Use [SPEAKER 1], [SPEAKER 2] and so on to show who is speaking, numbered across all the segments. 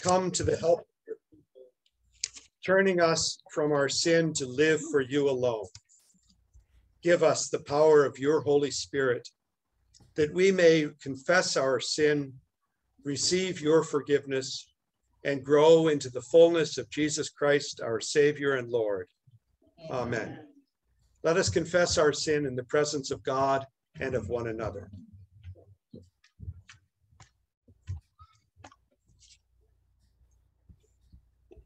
[SPEAKER 1] come to the help, turning us from our sin to live for you alone. Give us the power of your Holy Spirit that we may confess our sin, receive your forgiveness, and grow into the fullness of Jesus Christ, our Savior and Lord. Amen. Let us confess our sin in the presence of God and of one another.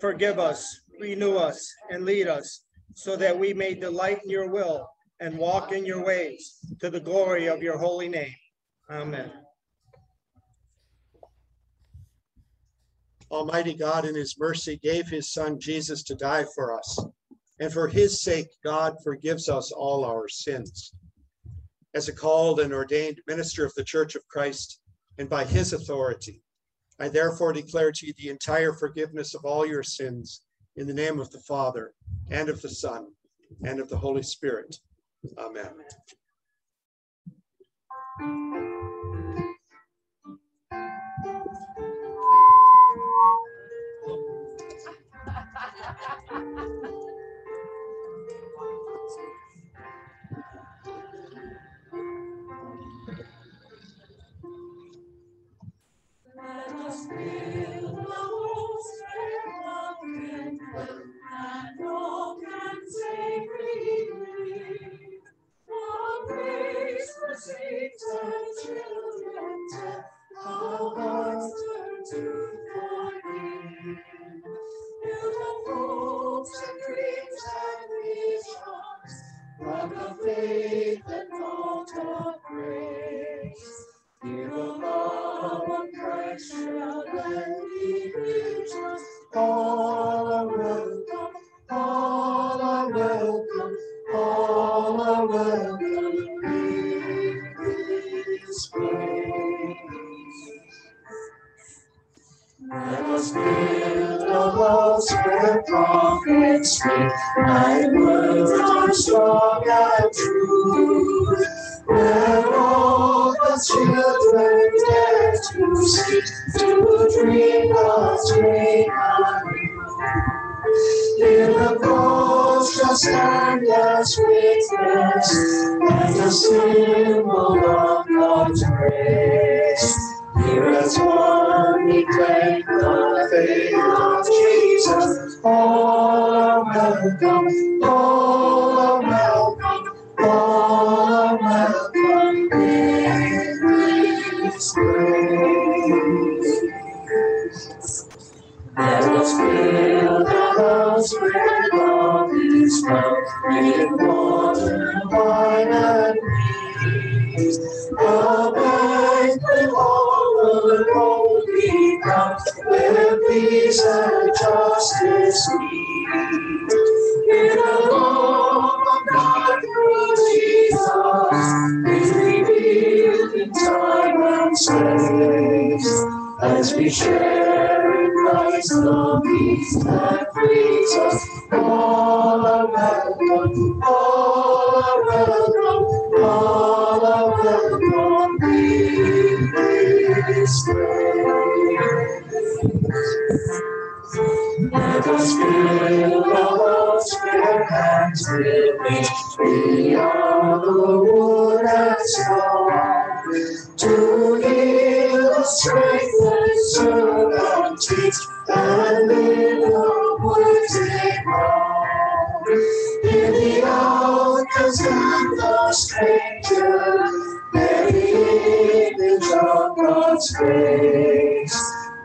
[SPEAKER 2] Forgive us, renew us, and lead us, so that we may delight in your will and walk in your ways to the glory of your holy name. Amen.
[SPEAKER 1] Almighty God, in his mercy, gave his son Jesus to die for us. And for his sake, God forgives us all our sins. As a called and ordained minister of the Church of Christ, and by his authority, I therefore declare to you the entire forgiveness of all your sins in the name of the Father, and of the Son, and of the Holy Spirit. Amen.
[SPEAKER 3] Let us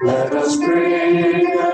[SPEAKER 3] Let us bring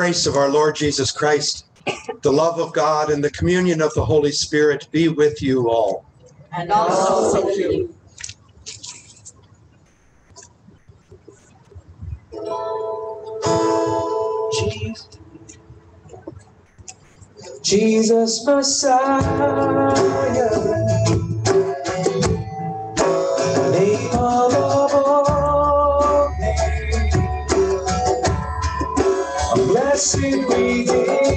[SPEAKER 1] grace of our Lord Jesus Christ, the love of God, and the communion of the Holy Spirit be with you all.
[SPEAKER 4] and also with you.
[SPEAKER 5] Jesus. Jesus Messiah, blessed Redeemer,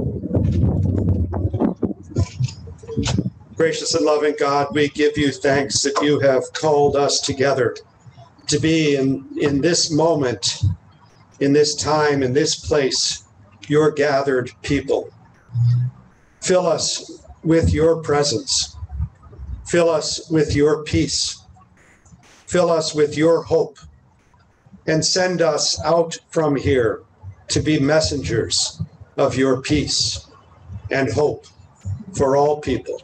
[SPEAKER 1] Gracious and loving God, we give you thanks that you have called us together to be in, in this moment, in this time, in this place, your gathered people. Fill us with your presence. Fill us with your peace. Fill us with your hope. And send us out from here to be messengers of your peace and hope for all people.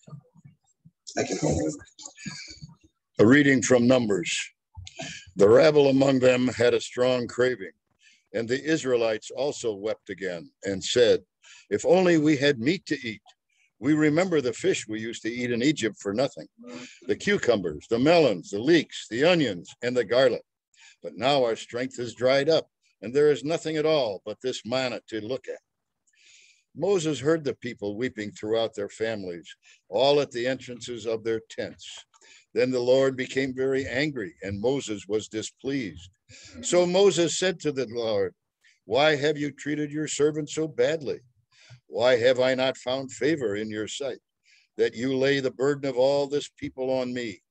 [SPEAKER 6] A reading from Numbers. The rabble among them had a strong craving, and the Israelites also wept again and said, If only we had meat to eat. We remember the fish we used to eat in Egypt for nothing the cucumbers, the melons, the leeks, the onions, and the garlic. But now our strength is dried up, and there is nothing at all but this manna to look at. Moses heard the people weeping throughout their families, all at the entrances of their tents. Then the Lord became very angry, and Moses was displeased. So Moses said to the Lord, Why have you treated your servant so badly? Why have I not found favor in your sight, that you lay the burden of all this people on me?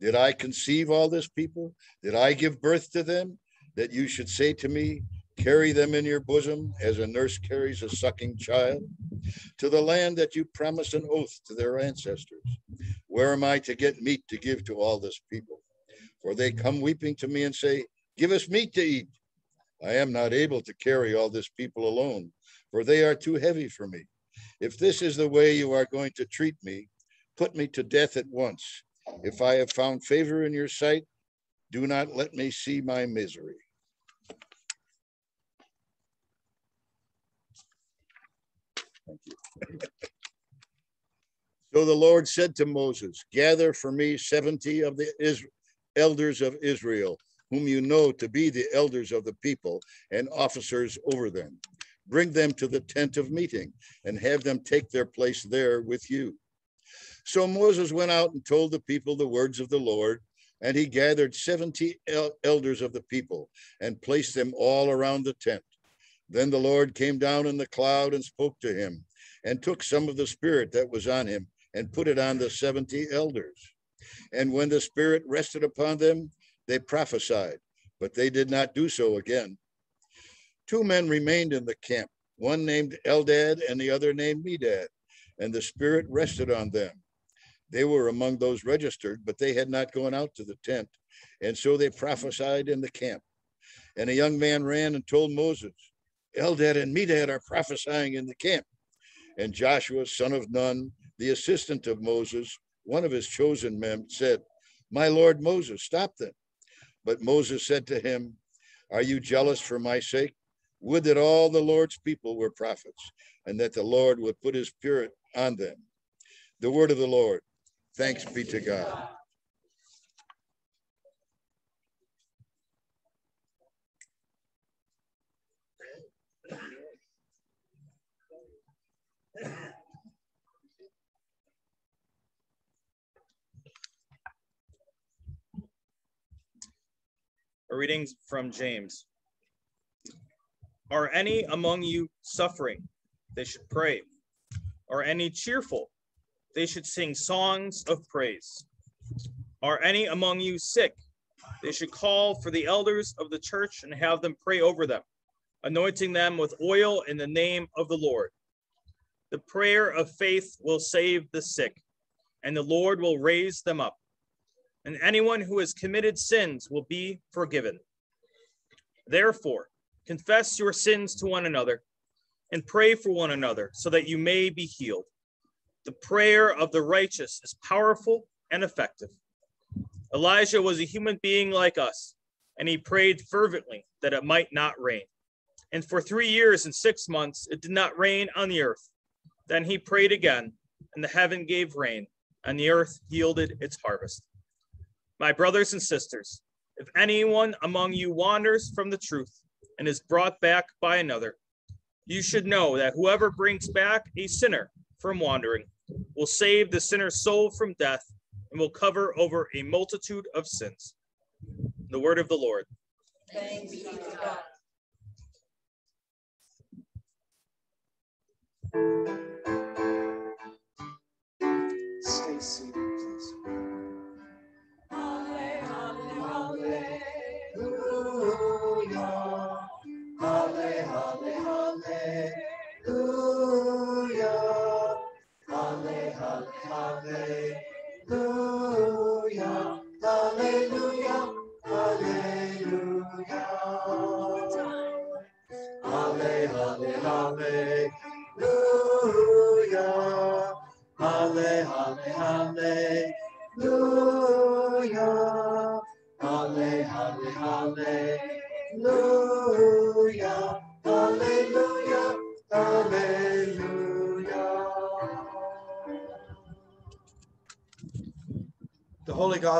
[SPEAKER 6] Did I conceive all this people? Did I give birth to them? That you should say to me, Carry them in your bosom as a nurse carries a sucking child to the land that you promised an oath to their ancestors. Where am I to get meat to give to all this people? For they come weeping to me and say, Give us meat to eat. I am not able to carry all this people alone, for they are too heavy for me. If this is the way you are going to treat me, put me to death at once. If I have found favor in your sight, do not let me see my misery. Thank you. So the Lord said to Moses, Gather for me 70 of the elders of Israel, whom you know to be the elders of the people and officers over them. Bring them to the tent of meeting and have them take their place there with you. So Moses went out and told the people the words of the Lord, and he gathered 70 el- elders of the people and placed them all around the tent. Then the Lord came down in the cloud and spoke to him, and took some of the spirit that was on him and put it on the 70 elders. And when the spirit rested upon them, they prophesied, but they did not do so again. Two men remained in the camp, one named Eldad and the other named Medad, and the spirit rested on them. They were among those registered, but they had not gone out to the tent, and so they prophesied in the camp. And a young man ran and told Moses, Eldad and Medad are prophesying in the camp. And Joshua, son of Nun, the assistant of Moses, one of his chosen men, said, My Lord Moses, stop them. But Moses said to him, Are you jealous for my sake? Would that all the Lord's people were prophets, and that the Lord would put his spirit on them. The word of the Lord. Thanks be to God.
[SPEAKER 7] A reading from James. Are any among you suffering? They should pray. Are any cheerful? They should sing songs of praise. Are any among you sick? They should call for the elders of the church and have them pray over them, anointing them with oil in the name of the Lord. The prayer of faith will save the sick, and the Lord will raise them up and anyone who has committed sins will be forgiven. Therefore, confess your sins to one another and pray for one another so that you may be healed. The prayer of the righteous is powerful and effective. Elijah was a human being like us, and he prayed fervently that it might not rain. And for three years and six months, it did not rain on the earth. Then he prayed again, and the heaven gave rain, and the earth yielded its harvest. My brothers and sisters, if anyone among you wanders from the truth and is brought back by another, you should know that whoever brings back a sinner from wandering will save the sinner's soul from death and will cover over a multitude of sins. The word of the Lord.
[SPEAKER 4] Thanks be to God.
[SPEAKER 1] Stay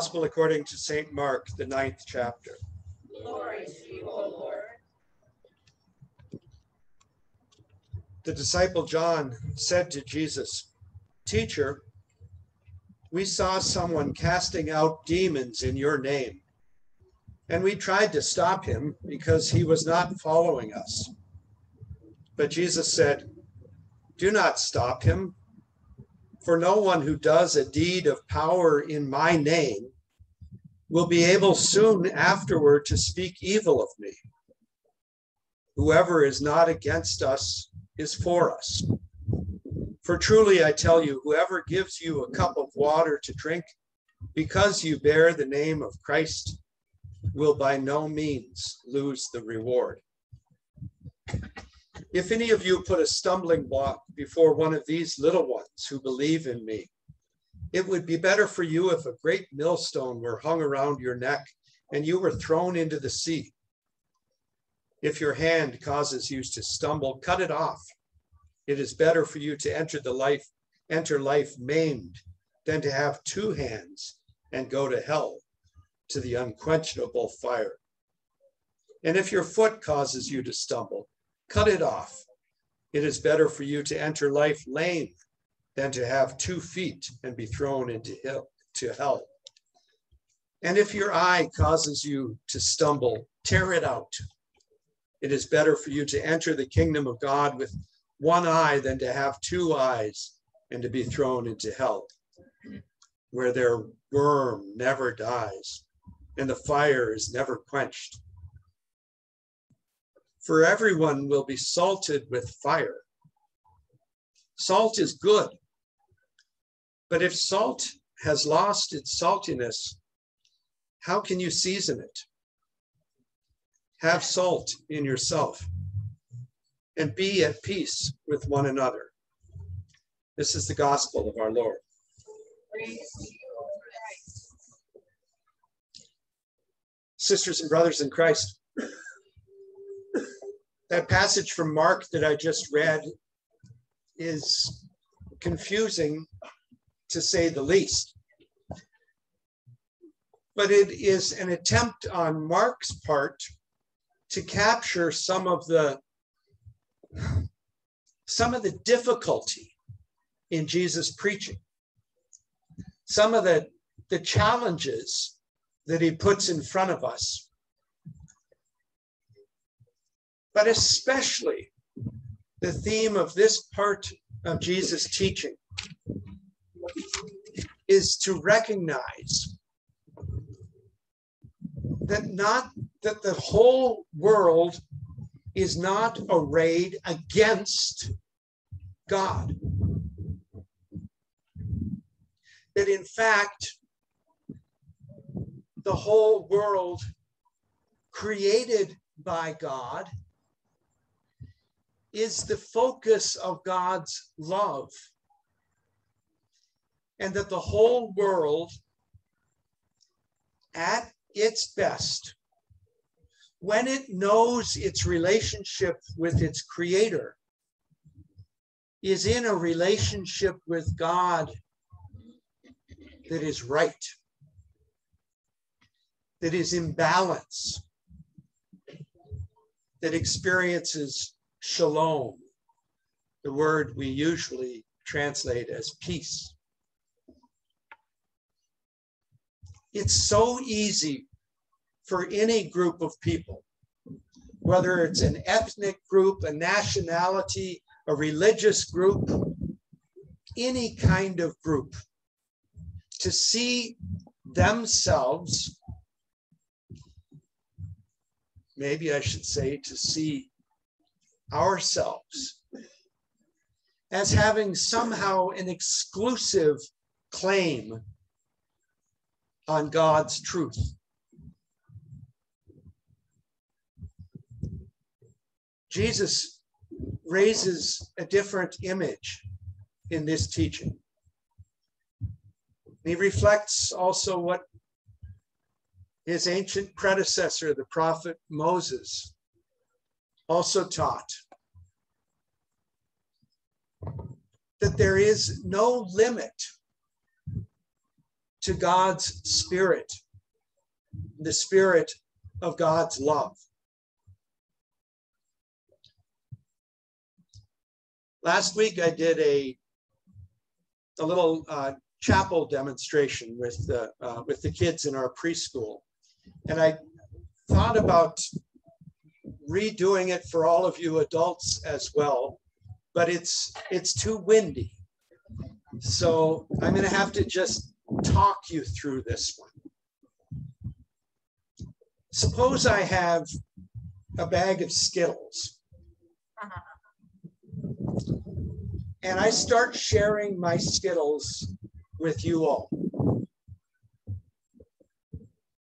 [SPEAKER 1] Gospel according to St. Mark, the ninth chapter.
[SPEAKER 4] Glory to you, O Lord.
[SPEAKER 1] The disciple John said to Jesus, Teacher, we saw someone casting out demons in your name, and we tried to stop him because he was not following us. But Jesus said, Do not stop him, for no one who does a deed of power in my name will be able soon afterward to speak evil of me. Whoever is not against us is for us. For truly I tell you, whoever gives you a cup of water to drink because you bear the name of Christ will by no means lose the reward. If any of you put a stumbling block before one of these little ones who believe in me, it would be better for you if a great millstone were hung around your neck and you were thrown into the sea. If your hand causes you to stumble, cut it off. It is better for you to enter the life, enter life maimed than to have two hands and go to hell, to the unquenchable fire. And if your foot causes you to stumble, cut it off. It is better for you to enter life lame than to have two feet and be thrown into hell, to hell. And if your eye causes you to stumble, tear it out. It is better for you to enter the kingdom of God with one eye than to have two eyes and to be thrown into hell, where their worm never dies and the fire is never quenched. For everyone will be salted with fire. Salt is good, but if salt has lost its saltiness, how can you season it? Have salt in yourself and be at peace with one another. This is the gospel of our Lord. Sisters and brothers in Christ, that passage from Mark that I just read is confusing to say the least. But it is an attempt on Mark's part to capture some of the some of the difficulty in Jesus preaching, some of the, the challenges that he puts in front of us, but especially the theme of this part of Jesus' teaching is to recognize that not that the whole world is not arrayed against God. That in fact, the whole world created by God is the focus of God's love. And that the whole world, at its best, when it knows its relationship with its creator, is in a relationship with God that is right, that is in balance, that experiences shalom, the word we usually translate as peace. It's so easy for any group of people, whether it's an ethnic group, a nationality, a religious group, any kind of group, to see themselves, maybe I should say, to see ourselves as having somehow an exclusive claim on God's truth. Jesus raises a different image in this teaching. He reflects also what his ancient predecessor, the prophet Moses, also taught that there is no limit to God's spirit, the spirit of God's love. Last week I did a a little uh, chapel demonstration with the uh, with the kids in our preschool, and I thought about redoing it for all of you adults as well, but it's it's too windy, so I'm going to have to just talk you through this one. Suppose I have a bag of Skittles and I start sharing my Skittles with you all.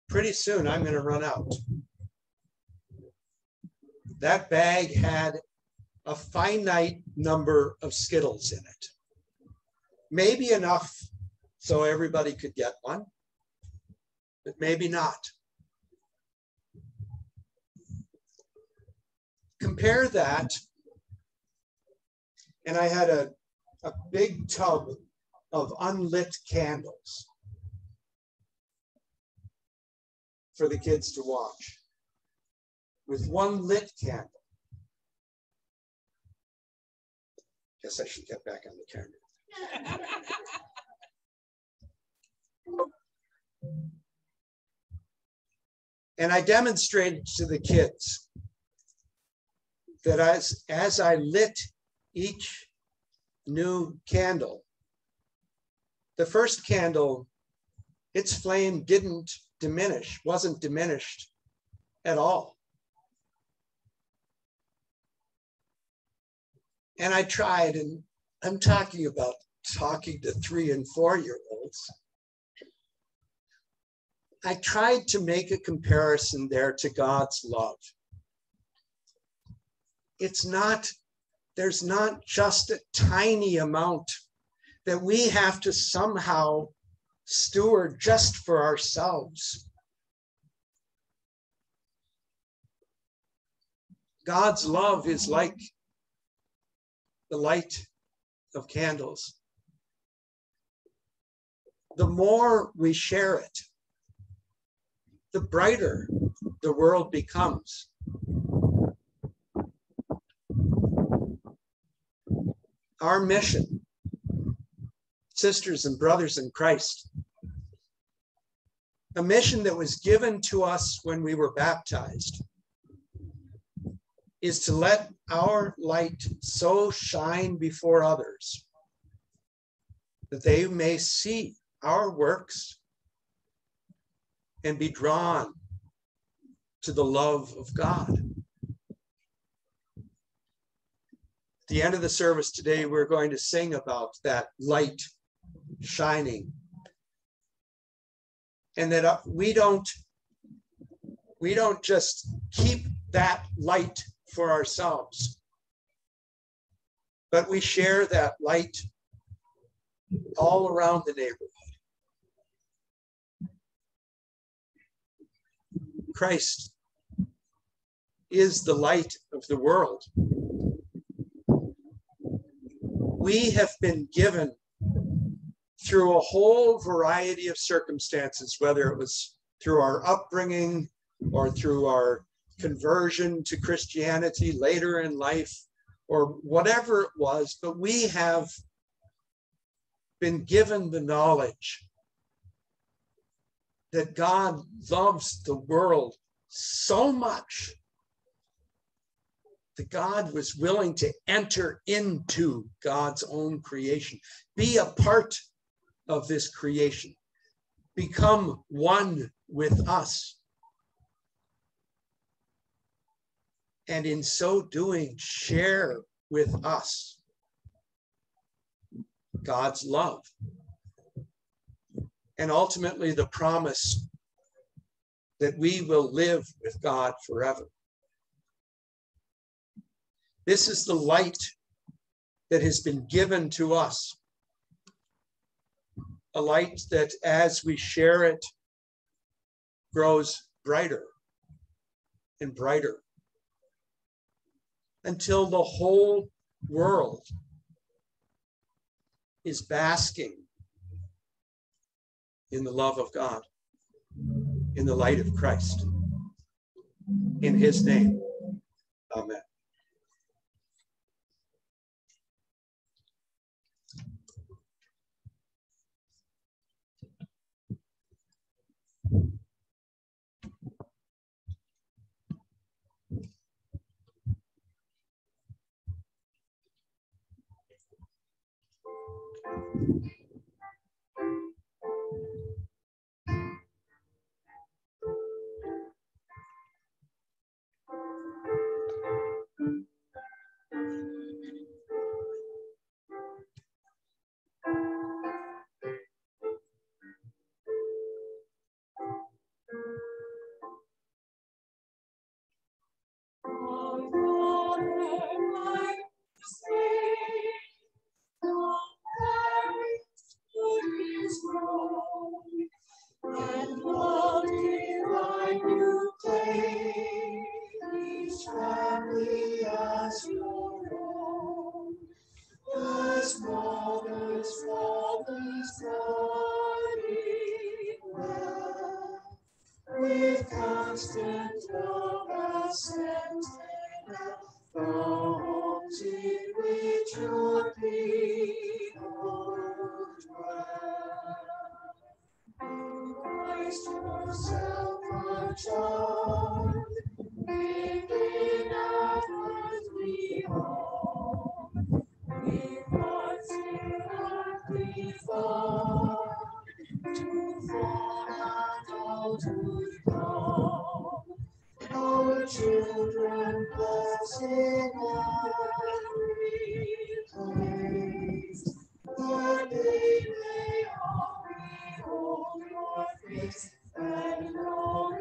[SPEAKER 1] Pretty soon I'm going to run out. That bag had a finite number of Skittles in it. Maybe enough so everybody could get one, but maybe not. Compare that and I had a, a big tub of unlit candles for the kids to watch with one lit candle. Guess I should get back on the camera. and I demonstrated to the kids that as, as I lit each new candle. The first candle, its flame didn't diminish, wasn't diminished at all. And I tried, and I'm talking about talking to three and four year olds. I tried to make a comparison there to God's love. It's not there's not just a tiny amount that we have to somehow steward just for ourselves. God's love is like the light of candles. The more we share it, the brighter the world becomes. our mission, sisters and brothers in Christ, a mission that was given to us when we were baptized, is to let our light so shine before others that they may see our works and be drawn to the love of God. At the end of the service today, we're going to sing about that light shining. And that uh, we don't we don't just keep that light for ourselves, but we share that light all around the neighborhood. Christ is the light of the world. We have been given through a whole variety of circumstances, whether it was through our upbringing or through our conversion to Christianity later in life or whatever it was, but we have been given the knowledge that God loves the world so much that God was willing to enter into God's own creation, be a part of this creation, become one with us. And in so doing, share with us God's love. And ultimately, the promise that we will live with God forever. This is the light that has been given to us. A light that as we share it grows brighter and brighter until the whole world is basking in the love of God, in the light of Christ. In his name, amen.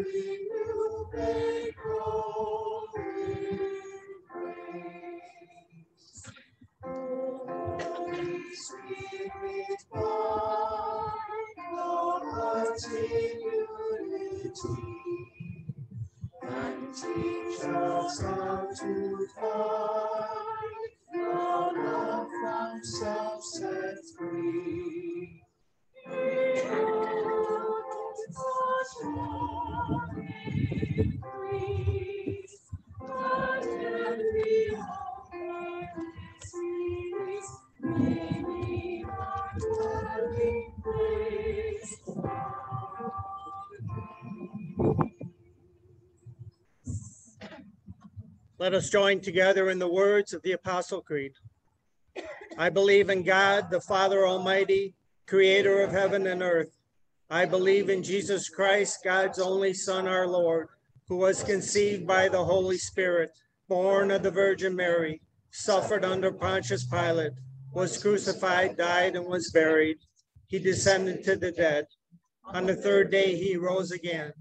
[SPEAKER 3] Knowing you
[SPEAKER 2] Let us join together in the words of the Apostle Creed. I believe in God, the Father Almighty, creator of heaven and earth. I believe in Jesus Christ, God's only Son, our Lord, who was conceived by the Holy Spirit, born of the Virgin Mary, suffered under Pontius Pilate, was crucified, died, and was buried. He descended to the dead. On the third day, he rose again.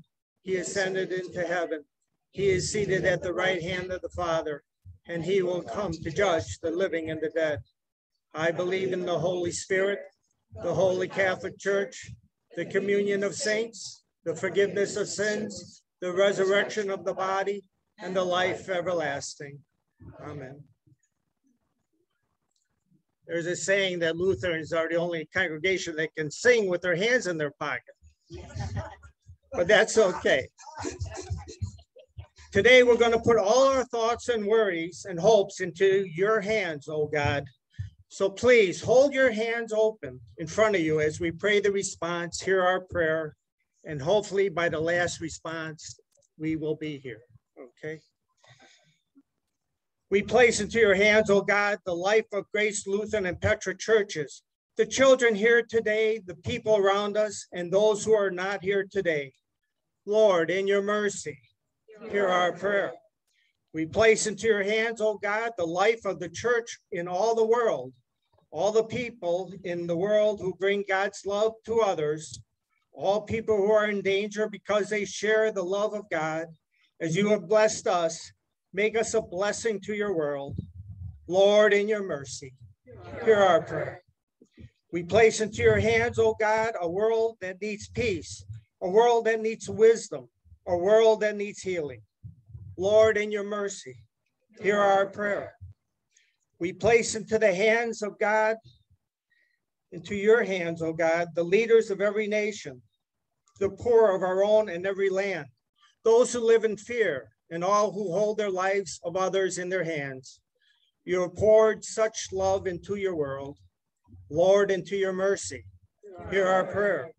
[SPEAKER 2] He ascended into heaven. He is seated at the right hand of the Father, and he will come to judge the living and the dead. I believe in the Holy Spirit, the Holy Catholic Church, the communion of saints, the forgiveness of sins, the resurrection of the body, and the life everlasting. Amen. There's a saying that Lutherans are the only congregation that can sing with their hands in their pocket. But that's okay. Today, we're going to put all our thoughts and worries and hopes into your hands, oh God. So please hold your hands open in front of you as we pray the response, hear our prayer, and hopefully by the last response, we will be here. Okay. We place into your hands, oh God, the life of Grace Lutheran and Petra churches, the children here today, the people around us, and those who are not here today. Lord, in your mercy, hear our prayer. We place into your hands, oh God, the life of the church in all the world, all the people in the world who bring God's love to others, all people who are in danger because they share the love of God. As you have blessed us, make us a blessing to your world. Lord, in your mercy, hear our prayer. We place into your hands, oh God, a world that needs peace, a world that needs wisdom, a world that needs healing. Lord, in your mercy, hear our prayer. We place into the hands of God, into your hands, O God, the leaders of every nation, the poor of our own and every land, those who live in fear, and all who hold their lives of others in their hands. You have poured such love into your world. Lord, into your mercy, hear our prayer.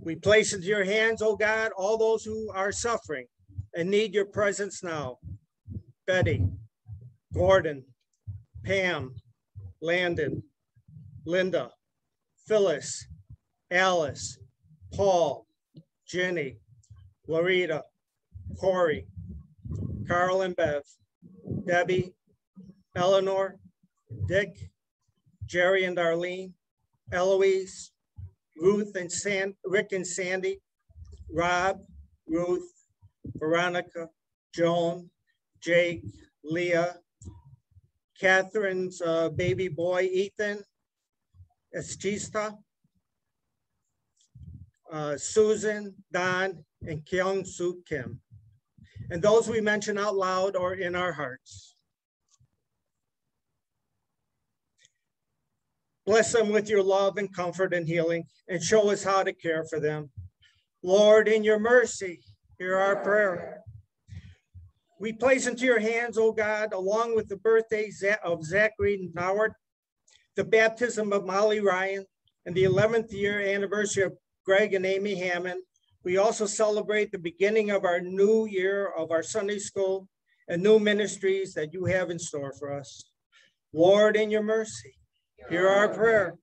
[SPEAKER 2] We place into your hands, O God, all those who are suffering and need your presence now. Betty, Gordon, Pam, Landon, Linda, Phyllis, Alice, Paul, Jenny, Loretta, Corey, Carl and Bev, Debbie, Eleanor, Dick, Jerry and Darlene, Eloise, Ruth and San, Rick and Sandy, Rob, Ruth, Veronica, Joan, Jake, Leah, Catherine's uh, baby boy, Ethan, Estista, uh, Susan, Don, and Kyung Soo Kim. And those we mention out loud or in our hearts. Bless them with your love and comfort and healing, and show us how to care for them. Lord, in your mercy, Hear our prayer. We place into your hands, O God, along with the birthday of Zachary Noward, the baptism of Molly Ryan, and the 11th year anniversary of Greg and Amy Hammond. We also celebrate the beginning of our new year of our Sunday school and new ministries that you have in store for us. Lord, in your mercy, hear our prayer.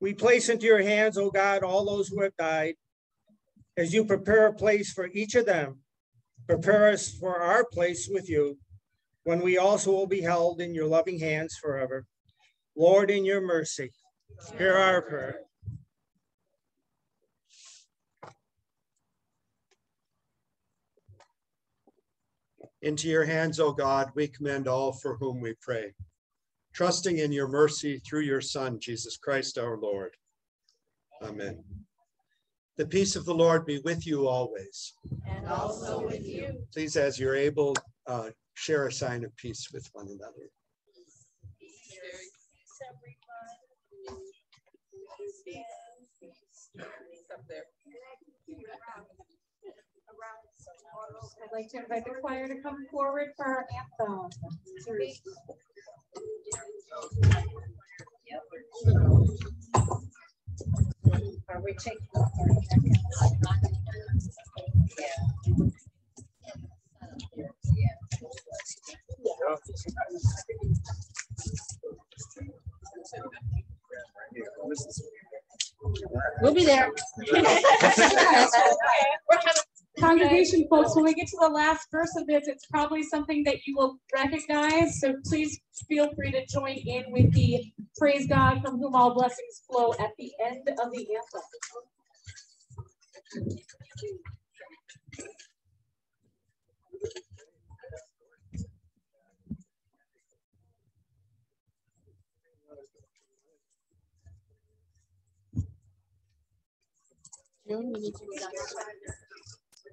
[SPEAKER 2] We place into your hands, O God, all those who have died. As you prepare a place for each of them, prepare us for our place with you, when we also will be held in your loving hands forever. Lord, in your mercy, hear our prayer.
[SPEAKER 1] Into your hands, O God, we commend all for whom we pray, trusting in your mercy through your Son, Jesus Christ our Lord. Amen. The peace of the Lord be with you always.
[SPEAKER 4] And also with you.
[SPEAKER 1] Please, as you're able, uh, share a sign of peace with one another.
[SPEAKER 8] I'd like to invite the choir to come forward for our anthem. Are we taking? We'll be there. Congregation folks, when we get to the last verse of this, it's probably something that you will recognize, so please feel free to join in with the praise God from whom all blessings flow at the end of the anthem. Yes, little- watch it, watch out, watch out.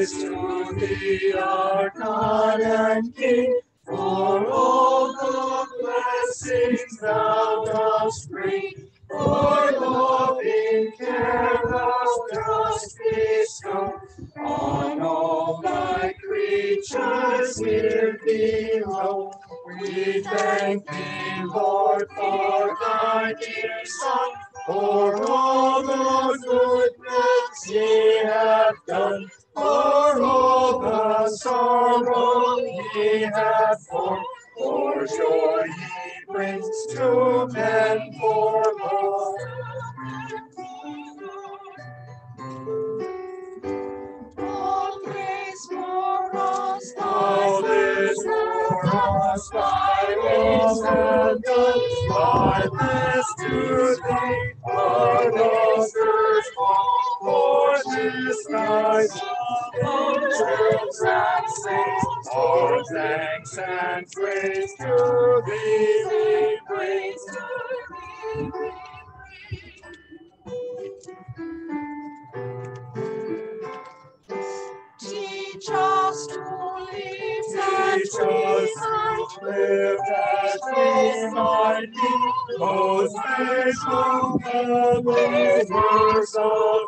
[SPEAKER 3] Praise to thee, our God and King, for all the blessings thou dost bring. For loving care thou dost bestow on all thy creatures here below. We thank thee, Lord, for thy dear Son, for all the goodness he hath done, for all the sorrow he hath borne, for joy he brings to men. All praise for us, all is for us, by all have done, by this to thee, that we might live that we might be most faithful believers of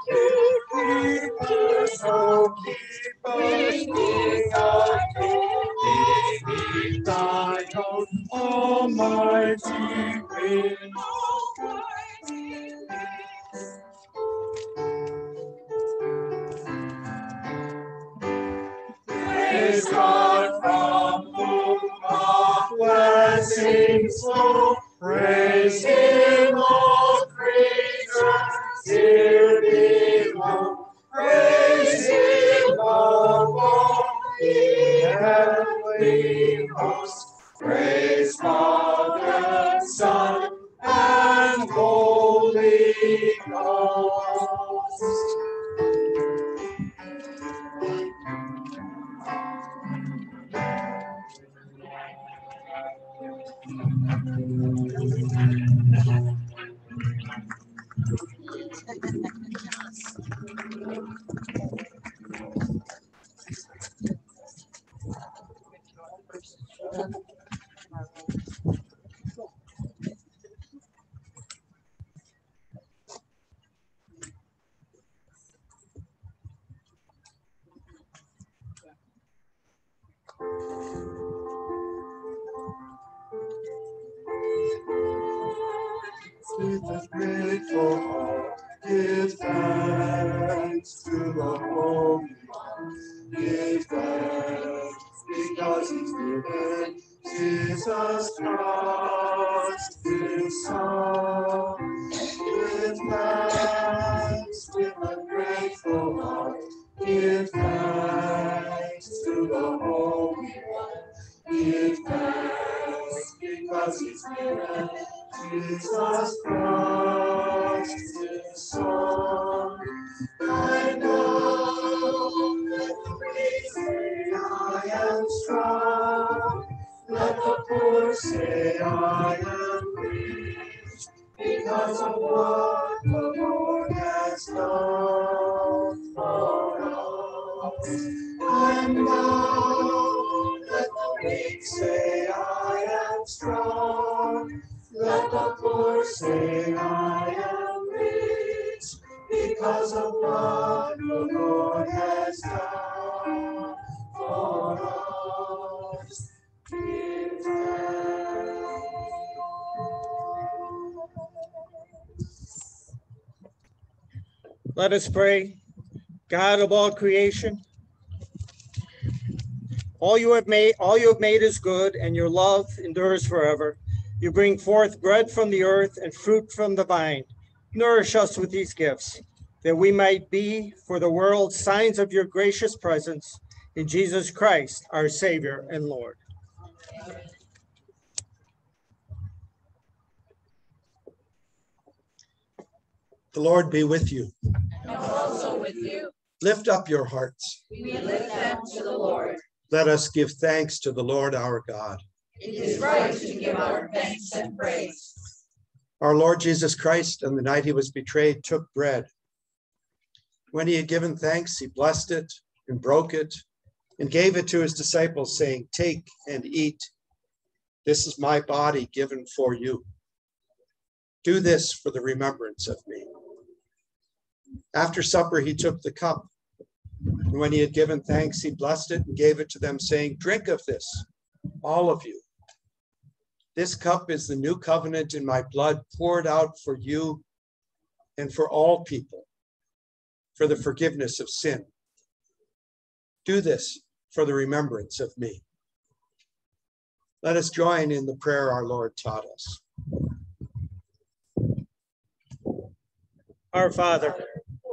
[SPEAKER 3] Thank you. Let us
[SPEAKER 2] pray. God of all creation, all you have made, all you have made is good, and your love endures forever. You bring forth bread from the earth and fruit from the vine. Nourish us with these gifts, that we might be for the world signs of your gracious presence in Jesus Christ, our Savior and Lord.
[SPEAKER 1] The Lord be with you.
[SPEAKER 4] And also with you.
[SPEAKER 1] Lift up your hearts.
[SPEAKER 4] We lift them to the Lord.
[SPEAKER 1] Let us give thanks to the Lord our God.
[SPEAKER 4] It is right to give our thanks and praise.
[SPEAKER 1] Our Lord Jesus Christ, on the night he was betrayed, took bread. When he had given thanks, he blessed it and broke it and gave it to his disciples, saying, Take and eat. This is my body given for you. Do this for the remembrance of me. After supper, he took the cup. And when he had given thanks, he blessed it and gave it to them, saying, Drink of this, all of you. This cup is the new covenant in my blood poured out for you and for all people for the forgiveness of sin. Do this for the remembrance of me. Let us join in the prayer our Lord taught us.
[SPEAKER 2] Our Father,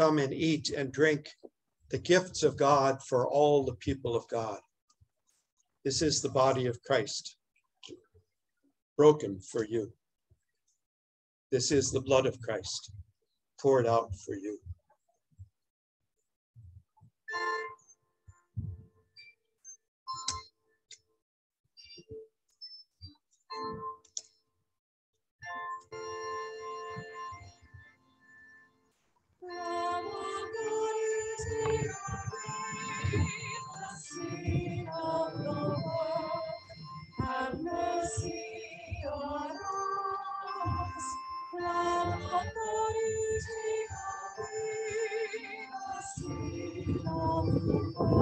[SPEAKER 1] Come and eat and drink the gifts of God for all the people of God. This is the body of Christ, broken for you. This is the blood of Christ, poured out for you.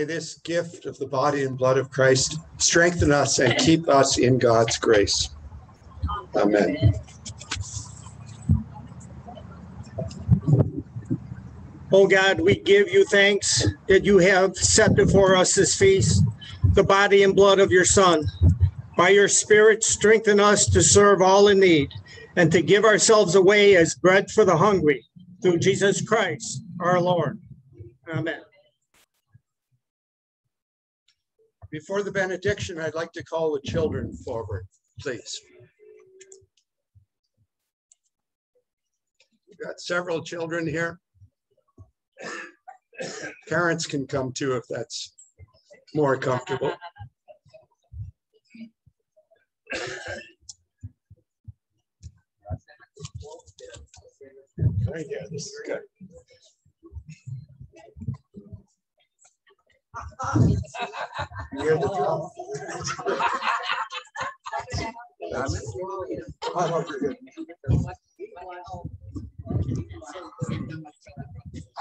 [SPEAKER 1] May this gift of the body and blood of Christ strengthen us and keep us in God's grace. Amen.
[SPEAKER 2] O God, we give you thanks that you have set before us this feast, the body and blood of your Son. By your Spirit, strengthen us to serve all in need and to give ourselves away as bread for the hungry through Jesus Christ our Lord. Amen.
[SPEAKER 1] Before the benediction, I'd like to call the children forward, please. We've got several children here. Parents can come too if that's more comfortable. Right here, this is good. I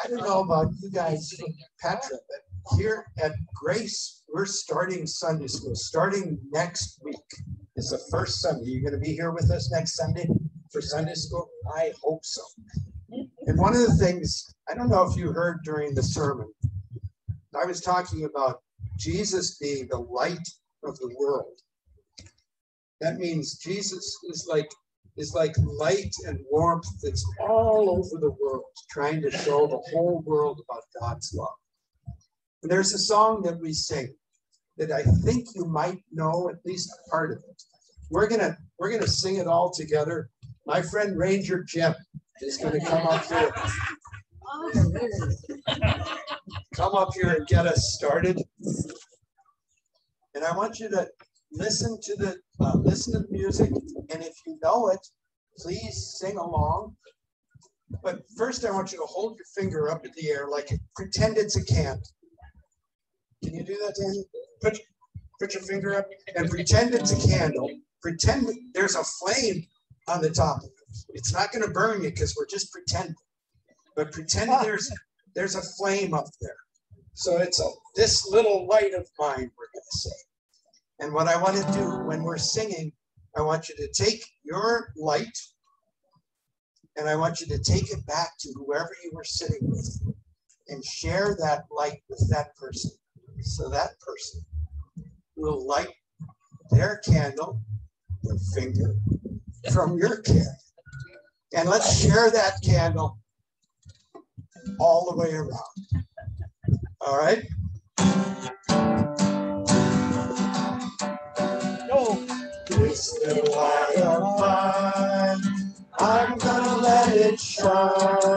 [SPEAKER 1] don't know about you guys, Petra, but here at Grace, we're starting Sunday school, starting next week. Is the first Sunday. You're gonna be here with us next Sunday for Sunday school? I hope so. And one of the things, I don't know if you heard during the sermon, I was talking about Jesus being the light of the world. That means Jesus is like is like light and warmth that's all over the world, trying to show the whole world about God's love. And there's a song that we sing that I think you might know at least part of it. We're gonna we're gonna sing it all together. My friend Ranger Jim is gonna come up here. Come up here and get us started. And I want you to listen to the uh, listen to the music, and if you know it, please sing along. But first, I want you to hold your finger up in the air like pretend it's a candle. Can you do that, Danny? Put, put your finger up and pretend it's a candle. Pretend there's a flame on the top of it. It's not going to burn you because we're just pretending. But pretend there's there's a flame up there. So it's a, this little light of mine, we're going to say. And what I want to do when we're singing, I want you to take your light and I want you to take it back to whoever you were sitting with and share that light with that person. So that person will light their candle, their finger, from your candle. And let's share that candle all the way around. All right?
[SPEAKER 2] No.
[SPEAKER 1] This little light of mine, I'm gonna let it shine.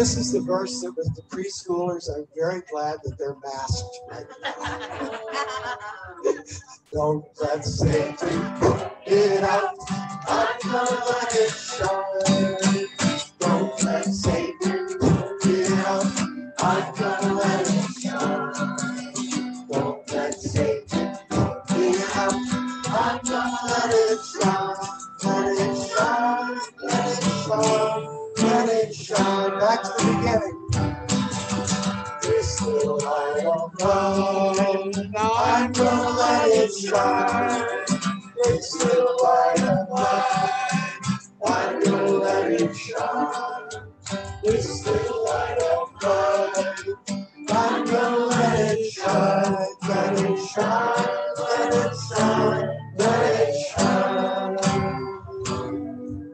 [SPEAKER 1] This is the verse that with the preschoolers, I'm very glad that they're masked. Don't let Satan put it out. Let it. Don't let Satan put it out. I'm gonna let it shine. Light of mine, I'm gonna let it shine. Light of mine, I'm gonna let it shine. Let it shine, let it shine, let it shine.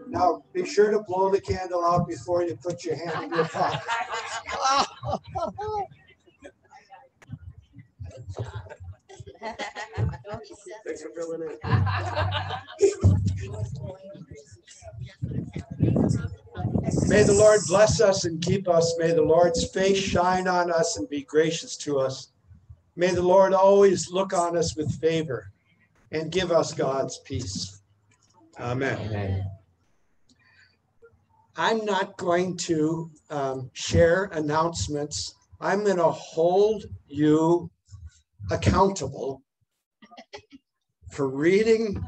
[SPEAKER 1] Now be sure to blow the candle out before you put your hand in your pocket. Thanks for filling in. May the Lord bless us and keep us. May the Lord's face shine on us and be gracious to us. May the Lord always look on us with favor and give us God's peace. Amen. I'm not going to um, share announcements. I'm going to hold you accountable for reading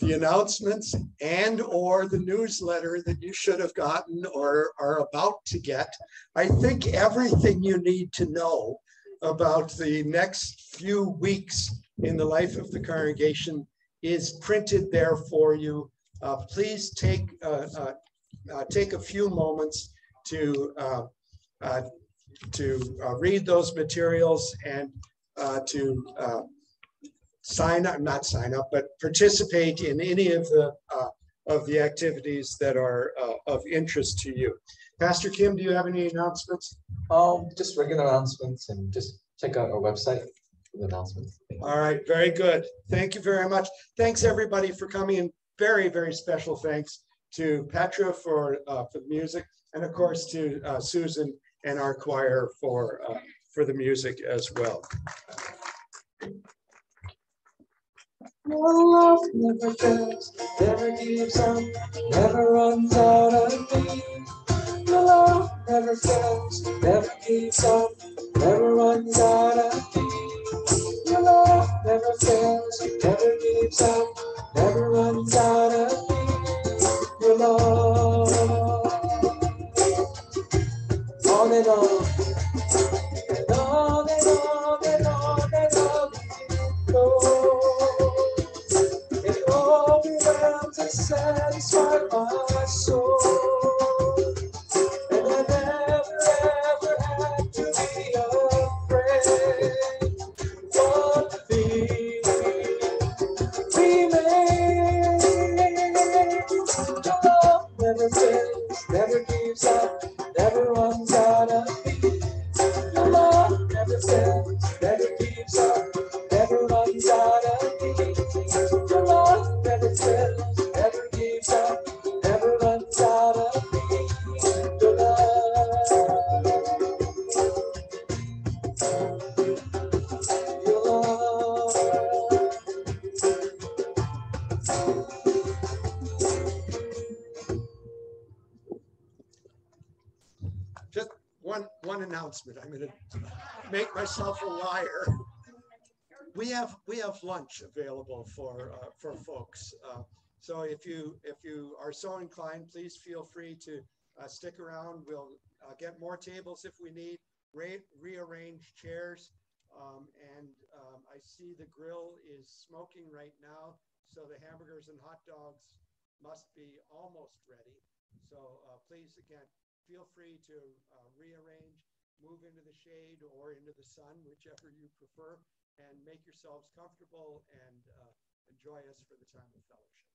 [SPEAKER 1] the announcements and or the newsletter that you should have gotten or are about to get. I think everything you need to know about the next few weeks in the life of the congregation is printed there for you. Uh, please take uh, uh, uh, take a few moments to uh, uh, to uh, read those materials and uh, to uh, sign up, not sign up, but participate in any of the uh, of the activities that are uh, of interest to you. Pastor Kim, do you have any announcements?
[SPEAKER 9] Um, just regular announcements and just check out our website for the announcements.
[SPEAKER 1] All right, very good. Thank you very much. Thanks, everybody, for coming. And very, very special thanks to Petra for uh, for the music, and of course to uh, Susan and our choir for uh, for the music as well.
[SPEAKER 5] Love never fails, never gives up, never runs out of me. Love never fails, never gives up, never runs out of me. Love never fails, never gives up, never runs out of me. Love, on and
[SPEAKER 1] I'm going to make myself a liar. We have we have lunch available for uh, for folks. Uh, so if you if you are so inclined, please feel free to uh, stick around. We'll uh, get more tables if we need. Re- rearrange chairs. Um, and um, I see the grill is smoking right now, so the hamburgers and hot dogs must be almost ready. So uh, please again feel free to uh, rearrange, move into the shade or into the sun, whichever you prefer, and make yourselves comfortable and uh, enjoy us for the time of fellowship.